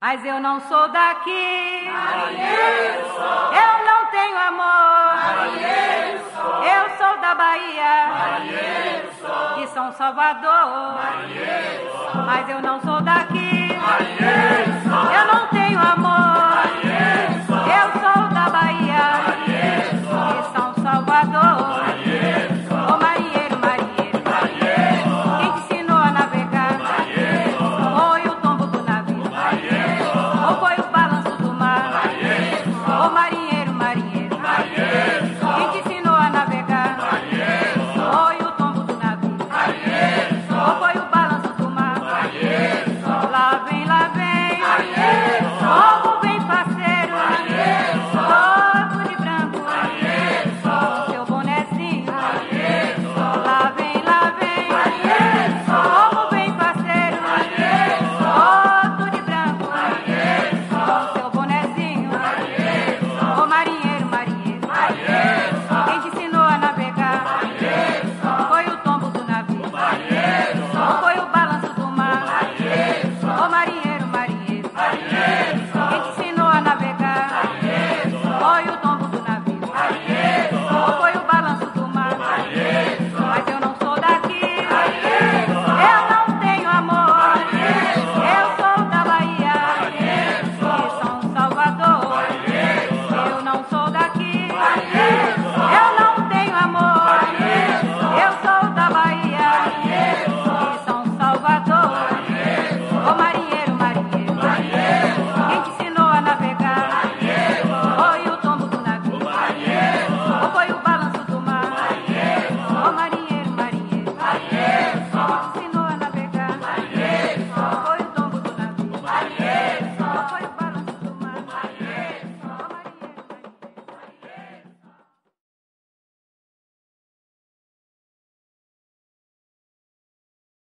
Mas eu não sou daqui. Marinheiro sou. Eu não tenho amor. Marinheiro sou. Eu sou da Bahia. Marinheiro sou. De São Salvador. Marinheiro sou. Mas eu não sou daqui.